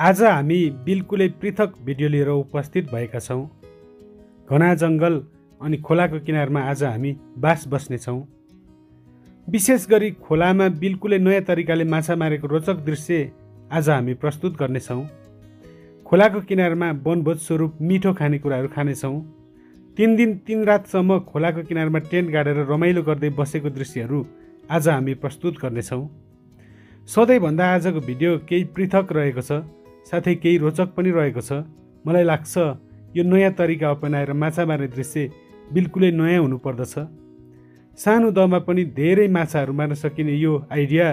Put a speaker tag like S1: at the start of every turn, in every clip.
S1: आज हामी बिल्कुलै पृथक भिडियो लिएर उपस्थित भएका छौँ। घना जङ्गल अनि खोलाको किनारमा आज हामी बास बस्नेछौँ। विशेष गरी खोलामा बिल्कुलै नयाँ तरिकाले माछा मारेको रोचक दृश्य आज हामी प्रस्तुत गर्नेछौँ। खोलाको किनारमा वनभोज स्वरूप मिठो खानेकुराहरू खानेछौँ। तिन दिन तिन रातसम्म खोलाको किनारमा टेन्ट गाडेर रमाइलो गर्दै बसेको दृश्यहरू आज हामी प्रस्तुत गर्नेछौँ। सधैँभन्दा आजको भिडियो केही पृथक रहेको छ। साथै केही रोचक पनि रहेको छ। मलाई लाग्छ यो नयाँ तरिका अपनाएर माछा मार्ने दृश्य बिल्कुलै नयाँ हुनुपर्दछ। सानो दहमा पनि धेरै माछाहरू मार्न सकिने यो आइडिया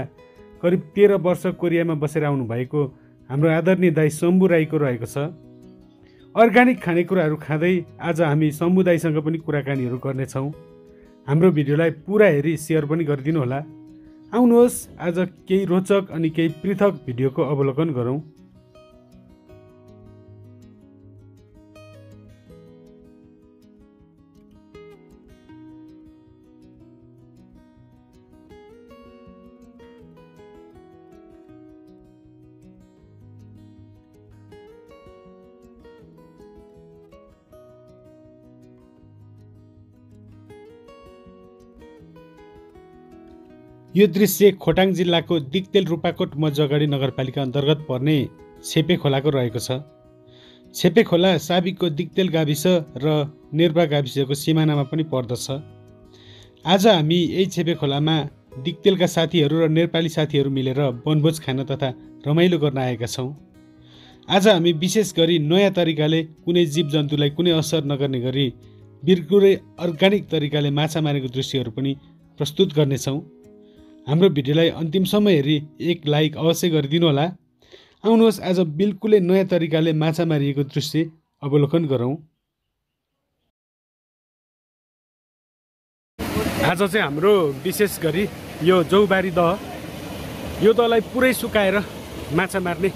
S1: करिब तेह्र वर्ष कोरियामा बसेर आउनुभएको हाम्रो आदरणीय दाई शम्भु राईको रहेको छ। अर्ग्यानिक खानेकुराहरू खाँदै आज हामी शम्भु दाईसँग पनि कुराकानीहरू गर्नेछौँ। हाम्रो भिडियोलाई पुरा हेरी सेयर पनि गरिदिनु होला आउनुहोस् आज केही रोचक अनि केही पृथक भिडियोको अवलोकन गरौँ। यो दृश्य खोटाङ जिल्लाको दिक्तेल रूपाकोट मजगढी नगरपालिका अन्तर्गत पर्ने छेपे खोलाको रहेको छ। छेपे खोला साबिकको दिक्तेल गाविस र निर्वा गाविसको सिमानामा पनि पर्दछ। आज हामी यही छेपे खोलामा दिक्तेलका साथीहरू र नेपाली साथीहरू मिलेर वनभोज खान तथा रमाइलो गर्न आएका छौँ। आज हामी विशेष गरी नयाँ तरिकाले कुनै जीव जन्तुलाई कुनै असर नगर्ने गरी बिल्कुलै अर्ग्यानिक तरिकाले माछा मारेको दृश्यहरू पनि प्रस्तुत गर्नेछौँ। हाम्रो भिडियोलाई अन्तिमसम्म हेरी एक लाइक अवश्य गरिदिनु होला। आउनुहोस् आज बिल्कुलै नयाँ तरिकाले माछा मारिएको दृश्य अवलोकन गरौँ। आज चाहिँ हाम्रो विशेष गरी यो जौबारी दह यो दहलाई पुरै सुकाएर माछा मार्ने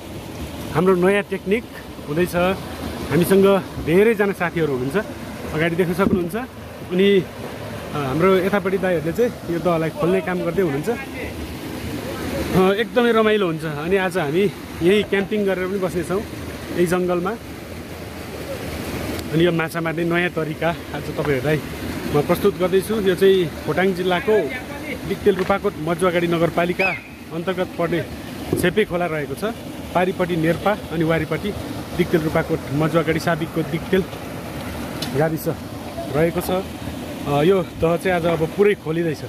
S1: हाम्रो नयाँ टेक्निक हुँदैछ। हामीसँग धेरैजना साथीहरू हुनुहुन्छ अगाडि देख्न सक्नुहुन्छ। अनि हाम्रो यतापट्टि दाईहरूले चाहिँ यो दहलाई खोल्ने काम गर्दै हुनुहुन्छ। एकदमै रमाइलो हुन्छ। अनि आज हामी यहीँ क्याम्पिङ गरेर पनि बस्नेछौँ यही जङ्गलमा। अनि यो माछा मार्ने नयाँ तरिका आज तपाईँहरूलाई म प्रस्तुत गर्दैछु। यो चाहिँ खोटाङ जिल्लाको डिक्तेल रूपाकोट मजुवागाडी नगरपालिका अन्तर्गत पर्ने छेपे खोला रहेको छ। पारिपट्टि नेर्पा अनि वारिपट्टि दिक्तेल रूपाकोट मजुवागाडी साबिकको दिक्तेल गाविस रहेको छ। यो दह चाहिँ आज अब पुरै खोलिँदैछ।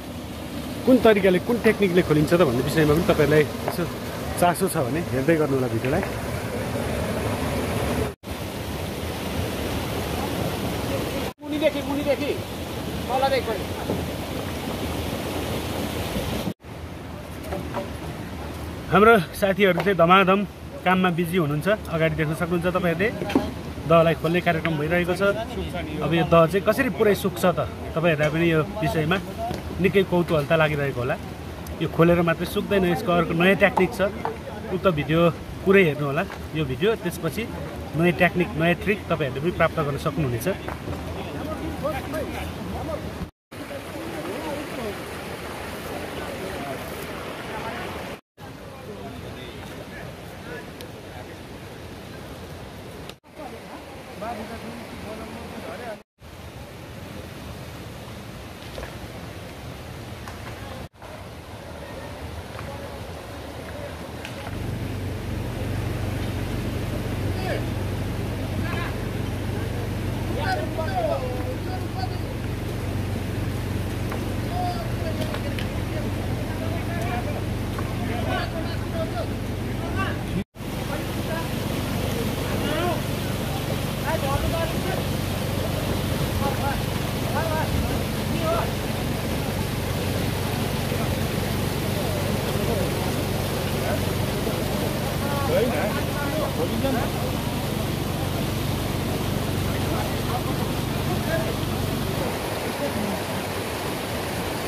S1: कुन तरिकाले कुन टेक्निकले खोलिन्छ त भन्ने विषयमा पनि तपाईँहरूलाई यसो चासो छ भने हेर्दै गर्नु होला भिडियोलाई हाम्रो साथीहरू चाहिँ धमाधम काममा बिजी हुनुहुन्छ। अगाडि देख्न सक्नुहुन्छ तपाईँहरूले। दहलाई खोल्ने कार्यक्रम भइरहेको छ। अब यो दह चाहिँ कसरी पुरै सुक्छ त? तपाईँहरूलाई पनि यो विषयमा निकै कौतूहलता लागिरहेको होला। यो खोलेर मात्रै सुक्दैन यसको अर्को नयाँ टेक्निक छ। उक्त भिडियो पुरै हेर्नु होला। यो भिडियो त्यसपछि नयाँ टेक्निक नयाँ ट्रिक तपाईँहरूले पनि प्राप्त गर्न सक्नुहुनेछ।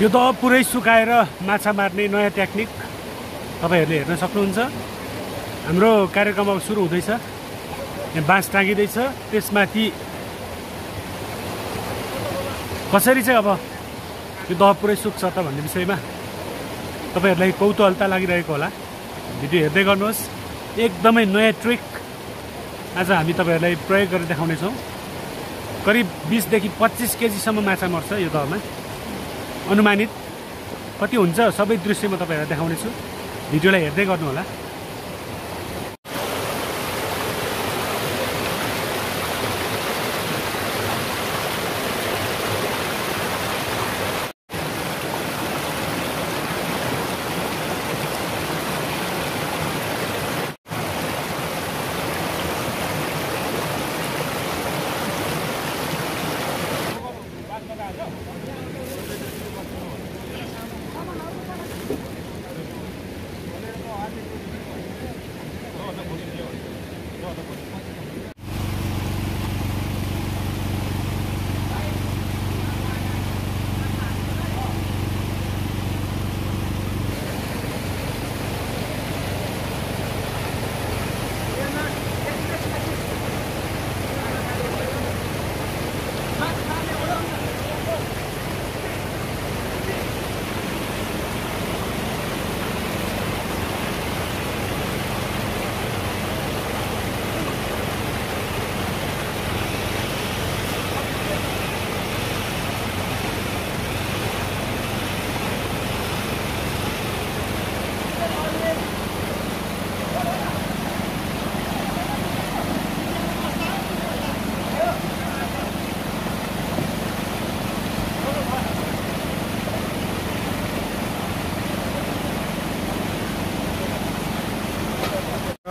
S1: यो त पुरै सुकाएर माछा मार्ने नयाँ टेक्निक तपाईँहरूले हेर्न सक्नुहुन्छ। हाम्रो कार्यक्रम अब सुरु हुँदैछ। यहाँ बाँस टाँगिँदैछ। त्यसमाथि कसरी चाहिँ अब यो दह पुरै सुक्छ त भन्ने विषयमा तपाईँहरूलाई कौतूहलता लागिरहेको होला। भिडियो हेर्दै गर्नुहोस्। एकदमै नयाँ ट्रिक आज हामी तपाईँहरूलाई प्रयोग गरेर देखाउनेछौँ। करिब बिसदेखि पच्चिस केजीसम्म माछा मर्छ यो दहमा। अनुमानित कति हुन्छ सबै दृश्य म तपाईँहरूलाई देखाउनेछु। भिडियोलाई हेर्दै गर्नुहोला।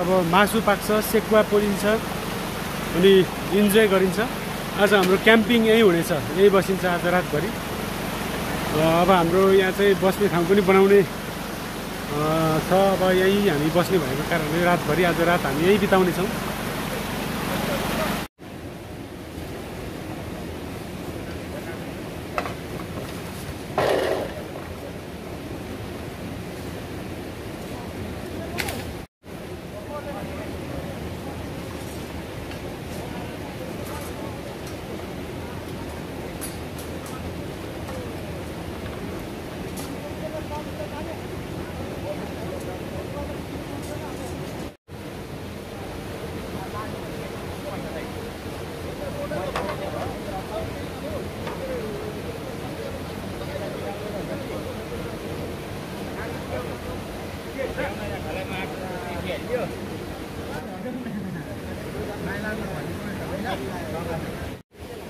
S1: अब मासु पाक्छ सेकुवा पोलिन्छ अनि इन्जोय गरिन्छ। आज हाम्रो क्याम्पिङ यहीँ हुनेछ यहीँ बसिन्छ आज रातभरि। र अब हाम्रो यहाँ चाहिँ बस्ने ठाउँ पनि बनाउने छ। अब यहीँ हामी बस्ने भएको कारणले रातभरि आज रात हामी यहीँ बिताउनेछौँ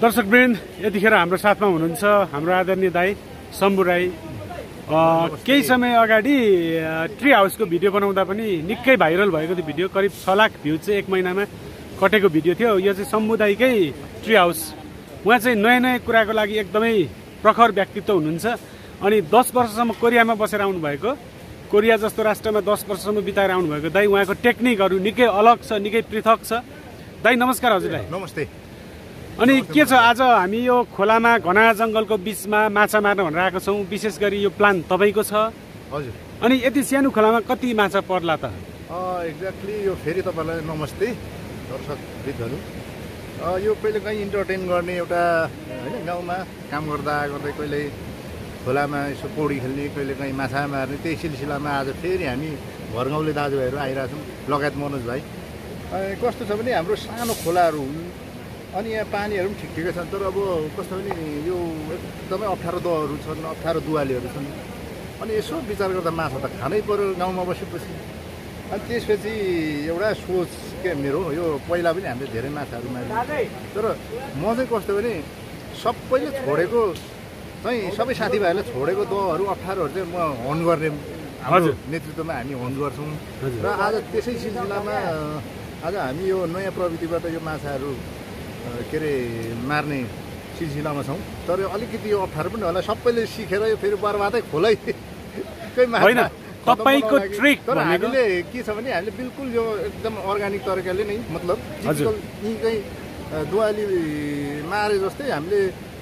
S1: दर्शकवृन्द यतिखेर हाम्रो साथमा हुनुहुन्छ हाम्रो आदरणीय दाई शम्भु राई। केही समय अगाडि ट्री हाउसको भिडियो बनाउँदा पनि निकै भाइरल भएको थियो भिडियो। करिब छ लाख भ्यू चाहिँ एक महिनामा कटेको भिडियो थियो। यो चाहिँ शम्भु दाईकै ट्री हाउस उहाँ चाहिँ नयाँ नयाँ कुराको लागि एकदमै प्रखर व्यक्तित्व हुनुहुन्छ। अनि दस वर्षसम्म कोरियामा बसेर आउनुभएको। कोरिया जस्तो राष्ट्रमा दस वर्षसम्म बिताएर आउनुभएको। दाई उहाँको टेक्निकहरू निकै अलग छ निकै पृथक छ। दाई नमस्कार हजुरलाई।
S2: नमस्ते।
S1: अनि के छ आज हामी यो खोलामा घना जङ्गलको बिचमा माछा मार्न भनेर आएको छौँ। विशेष गरी यो प्लान तपाईँको छ।
S2: हजुर।
S1: अनि यति सानो खोलामा कति माछा पर्ला त?
S2: एक्ज्याक्टली यो फेरि तपाईँलाई नमस्ते दर्शकविदहरू अ, यो कहिले काहीँ इन्टरटेन गर्ने एउटा होइन गाउँमा काम गर्दा गर्दै कहिले खोलामा यसो पौडी खेल्ने कहिले काहीँ माछा मार्ने त्यही सिलसिलामा आज फेरि हामी घर गाउँले दाजुभाइहरू आइरहेछौँ। लगायत मनोज भाइ। कस्तो छ भने हाम्रो सानो खोलाहरू हुन्। अनि यहाँ पानीहरू पनि ठिक ठिकै छन्। तर अब कस्तो भने यो एकदमै अप्ठ्यारो दहहरू छन् अप्ठ्यारो दुवालीहरू छन्। अनि यसो विचार गर्दा माछा त खानै पऱ्यो गाउँमा बसेपछि। अनि त्यसपछि एउटा सोच के मेरो यो पहिला पनि हामीले धेरै माछाहरू मार्यौँ। तर म चाहिँ कस्तो भने सबैले छोडेको चाहिँ सबै साथीभाइहरूले छोडेको दहहरू अप्ठ्यारोहरू चाहिँ म हन गर्ने हाम्रो। नेतृत्वमा हामी हन गर्छौँ। र आज त्यसै सिलसिलामा आज हामी यो नयाँ प्रविधिबाट यो माछाहरू के अरे मार्ने सिलसिलामा छौँ। तर यो अलिकति यो अप्ठ्यारो पनि होला। सबैले सिकेर यो फेरि बर्बादै खोलै। माछा
S1: तपाईँको trick
S2: तर हामीले के छ भने हामीले बिल्कुल यो एकदम अर्ग्यानिक तरिकाले नै मतलब यहीँकै दुवाली मारे जस्तै हामीले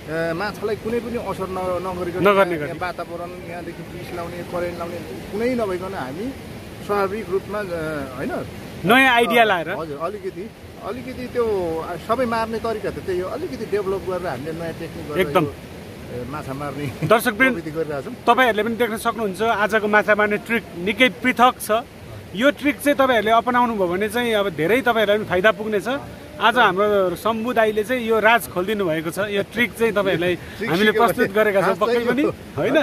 S2: माछालाई कुनै पनि असर न नगरिकन वातावरण यहाँदेखि पिस लाउने करेन्ट लाउने कुनै नभइकन हामी स्वाभाविक रूपमा होइन?
S1: नयाँ आइडिया लाएर।
S2: हजुर अलिकति अलिकति त्यो सबै मार्ने तरिका त त्यही हो। अलिकति डेभलप गरेर हामीले नयाँ टेक्निक
S1: एकदम।
S2: माछा मार्ने प्रविधि गरिरहेछौँ।
S1: तपाईँहरूले पनि देख्न सक्नुहुन्छ आजको माछा मार्ने ट्रिक निकै पृथक छ। यो ट्रिक चाहिँ तपाईँहरूले अपनाउनु भयो भने चाहिँ अब धेरै तपाईँहरूलाई पनि फाइदा पुग्नेछ। आज हाम्रो शम्भु दाईले चाहिँ यो राज खोलिदिनु भएको छ। यो ट्रिक चाहिँ तपाईँहरूलाई हामीले प्रस्तुत गरेका छौँ पक्कै पनि होइन?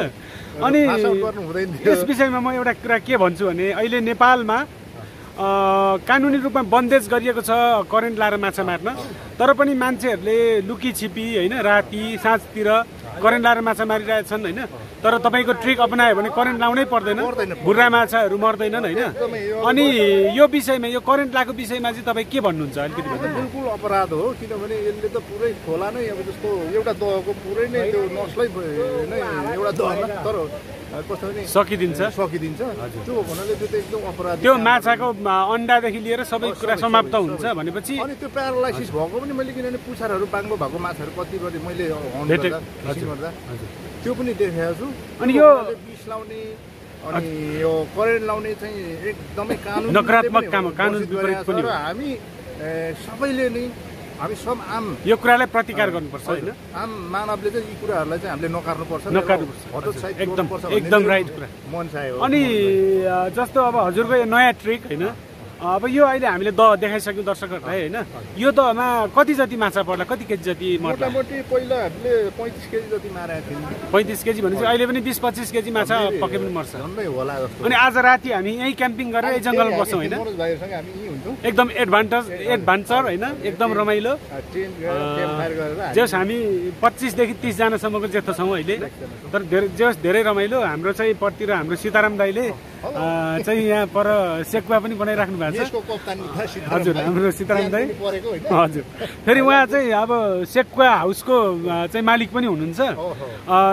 S1: अनि। यस विषयमा म एउटा कुरा के भन्छु भने अहिले नेपालमा कानुनी रूपमा बन्देज गरिएको छ करेन्ट लाएर माछा मार्न। तर पनि मान्छेहरूले लुकी छिपी होइन राति साँझतिर करेन्ट लाएर माछा मारिरहेछन् होइन? तर तपाईँको ट्रिक अपनायो भने करेन्ट लाउनै पर्दैन। बुर्रा माछाहरू मर्दैनन् होइन? अनि यो विषयमा यो करेन्ट लाएको विषयमा चाहिँ तपाईँ के भन्नुहुन्छ अलिकति
S2: बिल्कुल अपराध हो किनभने यसले त पुरै खोला नै अब जस्तो एउटा दहको पुरै नै त्यो नस्लै नै एउटा दहमा तर
S1: सकिदिन्छ।
S2: सकिदिन्छ। त्यो हुनाले त्यो त एकदम अपराध
S1: त्यो माछाको अन्डादेखि लिएर सबै कुरा समाप्त हुन्छ भनेपछि
S2: अनि त्यो प्यारालाइसिस भएको पनि मैले किनभने पुच्छरहरू बाङ्गो भएको माछाहरू कति गरी मैले। गर्दा त्यो पनि देखेको छु।
S1: अनि यो-
S2: विष लाउने अनि यो करेन्ट लाउने चाहिँ एकदमै कानुन
S1: नकारात्मक काम कानुन विपरीत पनि
S2: हामी सबैले नै हामी सब आम
S1: यो कुरालाई प्रतिकार गर्नुपर्छ होइन?
S2: आम मानवले चाहिँ यी कुराहरूलाई चाहिँ हामीले नकार्नुपर्छ।
S1: नकार्नुपर्छ। एकदम एकदम राइट कुरा।
S2: मन चाहे हो
S1: अनि जस्तो अब हजुरको यो नयाँ ट्रिक होइन? अब यो अहिले हामीले द देखाइसक्यौँ दर्शकहरूलाई होइन? यो दहमा कति जति माछा पर्ला कति केजी जति मर्ला?
S2: मोटामोटी पहिला हामीले पैँतिस केजी जति मारेका थियौँ।
S1: पैँतिस केजी भनेपछि अहिले पनि बिस पच्चिस केजी माछा पक्कै पनि मर्छ।
S2: होला जस्तो।
S1: अनि आज राति हामी यहीँ क्याम्पिङ गरेर यही जङ्गलमा बस्छौँ होइन? एकदम एडभान्टेज एडभान्चर होइन? एकदम रमाइलो। जस हामी पच्चिसदेखि तिसजनासम्मको जेठो छौँ अहिले। तर धेरै जस धेरै रमाइलो हाम्रो चाहिँ पट्टि र हाम्रो सीताराम दाईले चाहिँ यहाँ पर सेकुवा पनि बनाइराख्नु भएको छ। हजुर। हाम्रो सीताराम दाई। हजुर। फेरि उहाँ चाहिँ अब सेकुवा हाउसको चाहिँ मालिक पनि हुनुहुन्छ।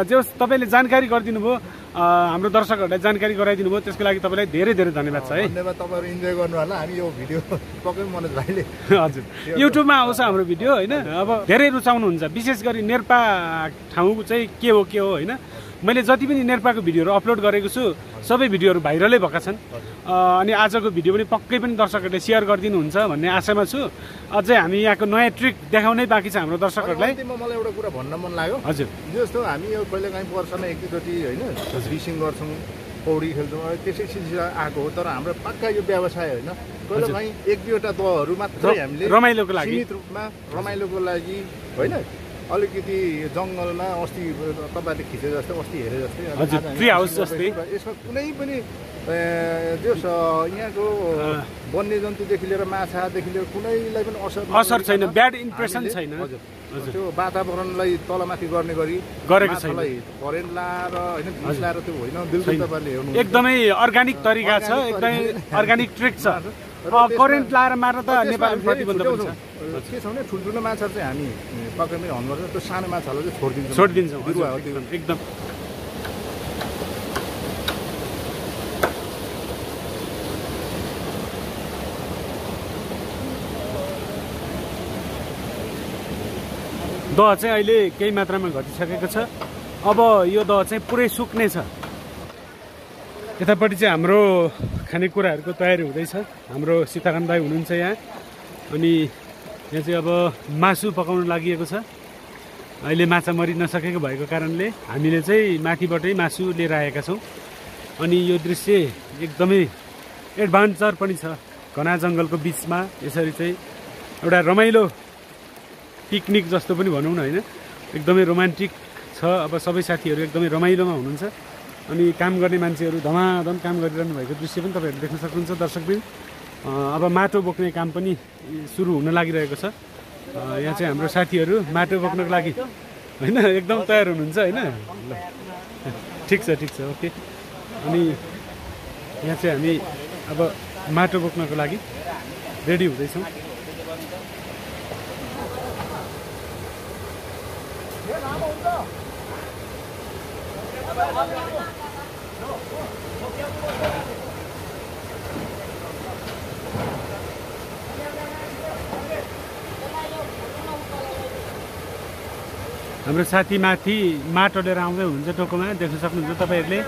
S1: जो तपाईँले जानकारी गरिदिनु भयो हाम्रो दर्शकहरूलाई जानकारी गराइदिनु भयो त्यसको लागि तपाईँलाई धेरै धेरै धन्यवाद छ है।
S2: धन्यवाद तपाईँहरू इन्जोय गर्नु होला हामी यो भिडियो पक्कै मनोज भाइले
S1: हजुर। युट्युबमा आउँछ हाम्रो भिडियो होइन? अब धेरै रुचाउनुहुन्छ। विशेष गरी नेर्पा ठाउँ चाहिँ के हो के हो होइन? मैले जति पनि नेर्पाको भिडियोहरू अपलोड गरेको छु सबै भिडियोहरू भाइरलै भएका छन्। अनि आजको भिडियो पनि पक्कै पनि दर्शकहरूले सेयर गरिदिनुहुन्छ भन्ने आशामा छु। अझै हामी यहाँको नयाँ ट्रिक देखाउनै बाँकी छ हाम्रो दर्शकहरूलाई।
S2: मलाई एउटा कुरा भन्न मन लाग्यो।
S1: हजुर।
S2: जस्तो हामी यो कहिले काहीँ वर्षमा एक दुईचोटि होइन फिसिङ गर्छौँ पौडी खेल्छौँ त्यसै सिलसिला आएको हो तर हाम्रो पक्का यो व्यवसाय होइन। कहिले काहीँ एक दुईवटा दहहरू मात्रै हामीले
S1: रमाइलोको लागि।
S2: सीमित रूपमा रमाइलोको लागि होइन अलिकति जङ्गलमा अस्ति तपाईँहरूले खिचे जस्तै अस्ति हेरे जस्तै
S1: ट्री हाउस जस्तै।
S2: यसमा कुनै पनि जस यहाँको वन्यजन्तुदेखि लिएर माछादेखि लिएर कुनैलाई पनि असर
S1: असर छैन, impression
S2: हामीले-
S1: छैन।
S2: हजुर। त्यो वातावरणलाई तलमाथि गर्ने गरी
S1: गरेको छैन।
S2: करेन्ट लाएर होइन विष लाएर त्यो होइन बिल्कुल
S1: छैन।
S2: तपाईँहरूले हेर्नु
S1: एकदमै अर्ग्यानिक तरिका छ एकदमै। अर्ग्यानिक ट्रिक छ करेन्ट लाएर मार्न त नेपालमा
S2: हामी
S1: प्रतिबन्ध पनि छ।
S2: छुट्याउँछौँ। के छ भने ठुल्ठुलो माछा चाहिँ हामी पनि हन गर्छ त्यो सानो माछालाई चाहिँ छोडिदिन्छौँ।
S1: छोडिदिन्छौँ। एकदम। दह चाहिँ अहिले केही मात्रामा घटिसकेको छ। अब यो दह चाहिँ पुरै सुक्ने छ। यतापट्टि चाहिँ हाम्रो खानेकुराहरूको तयारी हुँदैछ। हाम्रो सीताराम दाई हुनुहुन्छ यहाँ। अनि यहाँ चाहिँ अब मासु पकाउनु लागि छ। अहिले माछा मरि नसकेको भएको कारणले हामीले चाहिँ माथिबाटै मासु लिएर आएका छौँ। अनि यो दृश्य एकदमै एडभान्चर पनि छ। घना जङ्गलको बिचमा यसरी चाहिँ एउटा रमाइलो पिकनिक जस्तो पनि भनौँ न होइन? एकदमै रोमान्टिक छ। अब सबै साथीहरू एकदमै रमाइलोमा हुनुहुन्छ। अनि काम गर्ने मान्छेहरू धमाधम काम गरिरहनु भएको दृश्य पनि तपाईँहरू देख्न सक्नुहुन्छ दर्शकबिन। अब माटो बोक्ने काम पनि सुरु हुन लागिरहेको छ। यहाँ चाहिँ हाम्रो साथीहरू माटो बोक्नको लागि होइन एकदम तयार हुनुहुन्छ होइन? ल ठिक छ ठिक छ ओके। अनि यहाँ चाहिँ हामी अब माटो बोक्नको लागि रेडी हुँदैछौँ। हाम्रो साथी माथि माटो लिएर आउँदै हुनुहुन्छ टोकोमा देख्न सक्नुहुन्छ तपाईँहरूले?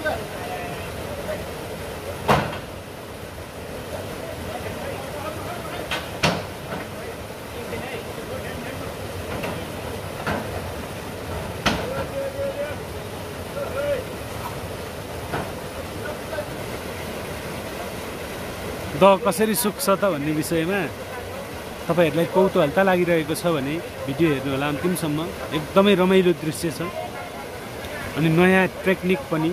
S1: द कसरी सुक्छ त भन्ने विषयमा तपाईँहरूलाई कौतुहलता लागिरहेको छ भने भिडियो हेर्नु होला अन्तिमसम्म। एकदमै रमाइलो दृश्य छ। अनि नयाँ टेक्निक पनि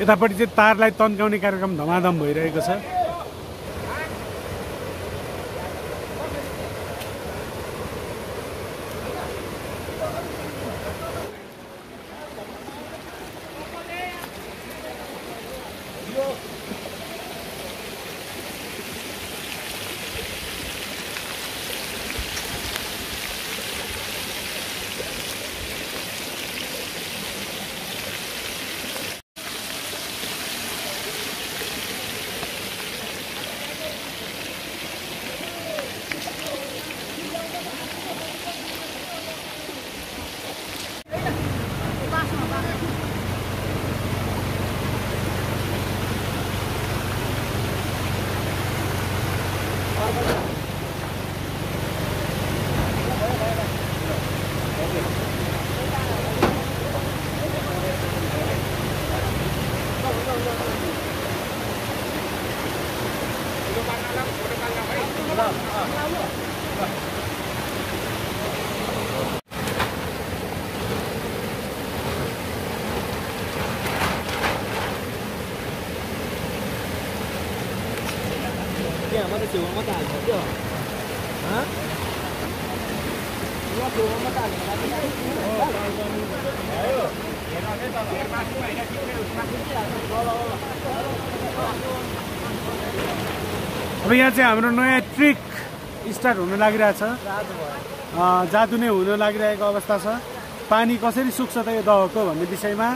S1: यतापट्टि चाहिँ तारलाई तन्काउने कार्यक्रम धमाधम भइरहेको छ। अब यहाँ चाहिँ हाम्रो नयाँ ट्रिक स्टार्ट हुन लागिरहेछ। जादु नै हुन लागिरहेको अवस्था छ। पानी कसरी सुक्छ त यो दहको भन्ने विषयमा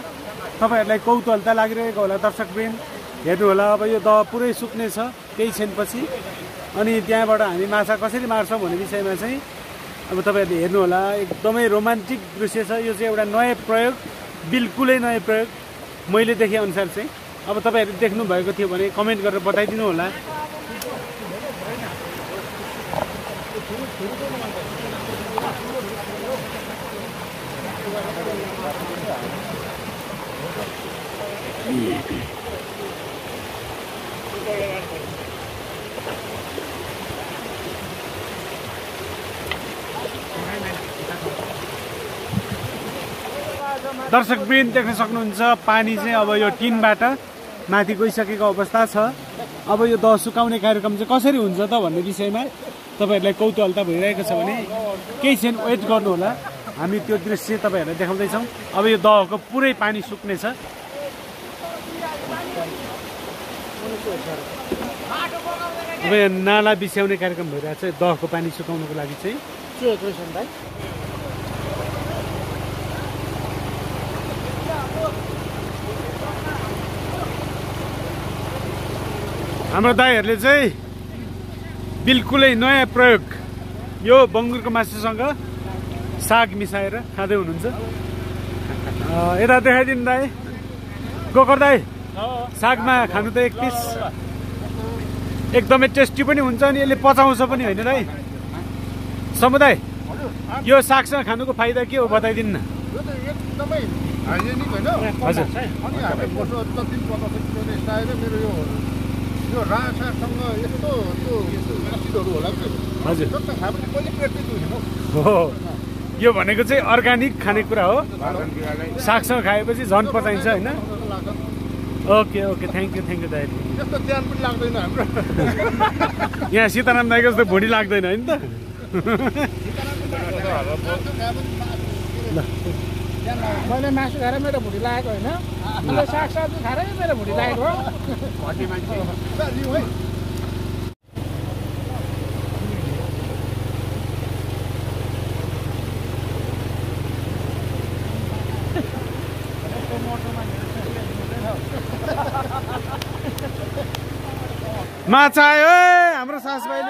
S1: तपाईँहरूलाई कौतूहलता लागिरहेको होला दर्शकवृन्द। हेर्नु होला अब यो दह पुरै सुक्ने छ केही क्षणपछि। अनि त्यहाँबाट हामी माछा कसरी मार्छौँ भन्ने विषयमा चाहिँ अब तपाईँहरूले हेर्नु होला एकदमै रोमान्टिक दृश्य छ। यो चाहिँ एउटा नयाँ प्रयोग बिल्कुलै नयाँ प्रयोग मैले देखे अनुसार चाहिँ। अब तपाईँहरू देख्नु भएको थियो भने कमेन्ट गरेर बताइदिनु होला दर्शकवृन्द देख्न सक्नुहुन्छ पानी चाहिँ अब यो टिनबाट माथि गइसकेको अवस्था छ। अब यो दह सुकाउने कार्यक्रम चाहिँ कसरी हुन्छ त भन्ने विषयमा तपाईँहरूलाई कौतूहलता भइरहेको छ भने केही क्षण वेट गर्नुहोला। हामी त्यो दृश्य तपाईँहरूलाई देखाउँदैछौँ। अब यो दहको पुरै पानी सुक्नेछ। अब यहाँ नाला बिछ्याउने कार्यक्रम भइरहेको छ। दहको पानी सुकाउनुको लागि चाहिँ
S3: के क्वेसन भाइ
S1: हाम्रो दाईहरूले चाहिँ बिल्कुलै नयाँ प्रयोग यो बङ्गुरको मासुसँग साग मिसाएर खाँदै हुनुहुन्छ। यता देखाइदिनु दाई। गोकर दाई सागमा खानु त एक पिस एकदमै टेस्टी पनि हुन्छ अनि यसले पचाउँछ पनि होइन दाई। समुदाय यो सागसँग खानुको फाइदा के हो बताइदिनु न। हजुर।
S2: यो सागसँग यस्तो त्यो एसिडहरू होला
S1: हजुर।
S2: जस्तो खायो भने कहिले पेट चाहिँ दुख्ने हौ।
S1: हो यो भनेको चाहिँ अर्ग्यानिक खानेकुरा हो। सागसँग खाएपछि झन् पचाइन्छ होइन। Okay okay. Thank you thank you दाइ
S2: त्यस्तो ज्यान पनि लाग्दैन हाम्रो।
S1: यहाँ सीताराम दाईको जस्तो भुँडी लाग्दैन होइन त।
S3: मैले मासु खाएर मेरो भुँडी लागेको होइन। मैले सागसब्जी खाएरै मेरो भुँडी लागेको हो।
S1: माछा आयो है हाम्रो सासुभाइले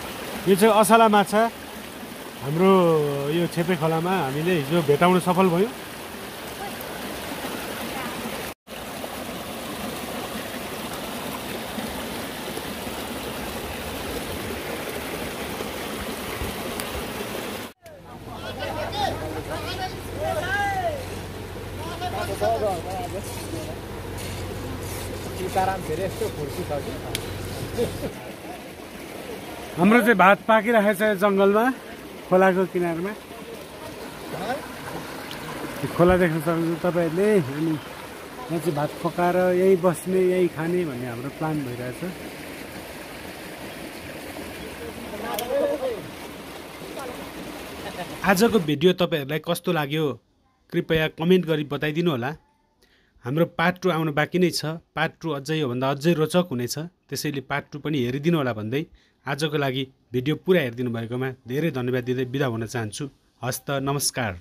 S1: यो चाहिँ असला माछा हाम्रो यो छेपे खोलामा हामीले हिजो भेटाउन सफल भयौँ।
S3: सीताराम फेरि यस्तो फुर्सी छ
S1: हाम्रो चाहिँ भात पाकिरहेको छ जङ्गलमा खोलाको किनारमा। खोला देख्न सक्नुहुन्छ तपाईँहरूले अनि यहाँ चाहिँ भात पकाएर यहीँ बस्ने यहीँ खाने भन्ने हाम्रो प्लान भइरहेछ। आजको भिडियो तपाईँहरूलाई कस्तो लाग्यो कृपया कमेन्ट गरी बताइदिनु होला। हाम्रो पार्ट टू आउनु बाँकी नै छ। पार्ट टू अझै योभन्दा अझै रोचक हुनेछ। त्यसैले पार्ट टू पनि हेरिदिनु होला भन्दै आजको लागि भिडियो पुरा हेरिदिनु भएकोमा धेरै धन्यवाद दिँदै बिदा हुन चाहन्छु। हस्त नमस्कार।